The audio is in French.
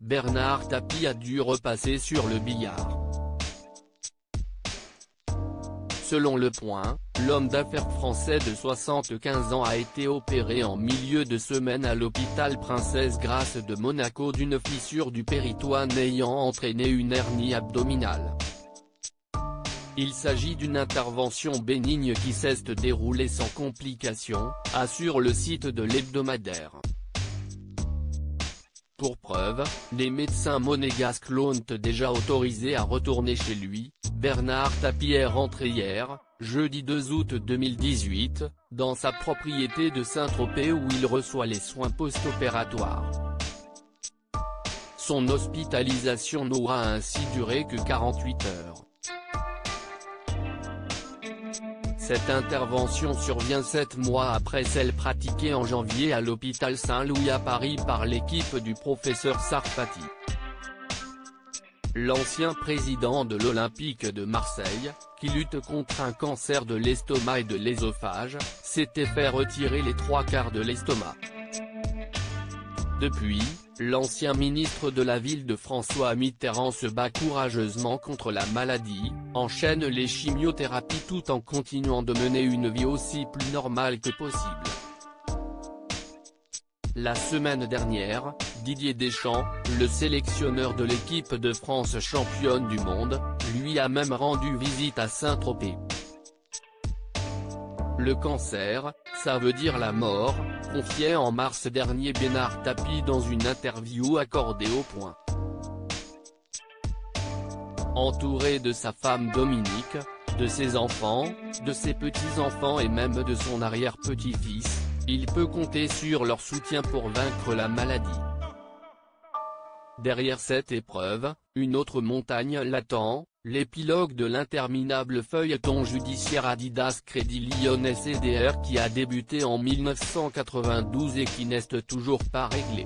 Bernard Tapie a dû repasser sur le billard. Selon Le Point, l'homme d'affaires français de 75 ans a été opéré en milieu de semaine à l'hôpital Princesse Grace de Monaco d'une fissure du péritoine ayant entraîné une hernie abdominale. Il s'agit d'une intervention bénigne qui cesse de dérouler sans complications, assure le site de l'hebdomadaire. Pour preuve, les médecins monégasques l'ont déjà autorisé à retourner chez lui, Bernard Tapie est rentré hier, jeudi 2 août 2018, dans sa propriété de Saint-Tropez où il reçoit les soins post-opératoires. Son hospitalisation n'aura ainsi duré que 48 heures. Cette intervention survient sept mois après celle pratiquée en janvier à l'hôpital Saint-Louis à Paris par l'équipe du professeur Sarfati. L'ancien président de l'Olympique de Marseille, qui lutte contre un cancer de l'estomac et de l'ésophage, s'était fait retirer les trois quarts de l'estomac. Depuis, l'ancien ministre de la ville de François Mitterrand se bat courageusement contre la maladie, enchaîne les chimiothérapies tout en continuant de mener une vie aussi plus normale que possible. La semaine dernière, Didier Deschamps, le sélectionneur de l'équipe de France championne du monde, lui a même rendu visite à Saint-Tropez. Le cancer, ça veut dire la mort, confiait en mars dernier Bénard Tapie dans une interview accordée au point. Entouré de sa femme Dominique, de ses enfants, de ses petits-enfants et même de son arrière-petit-fils, il peut compter sur leur soutien pour vaincre la maladie. Derrière cette épreuve, une autre montagne l'attend, l'épilogue de l'interminable feuilleton judiciaire Adidas Crédit Lyonnais CDR qui a débuté en 1992 et qui n'est toujours pas réglé.